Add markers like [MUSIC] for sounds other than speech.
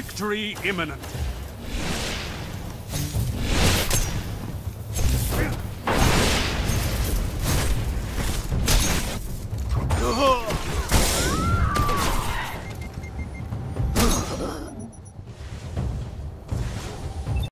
Victory imminent. Ugh! [LAUGHS]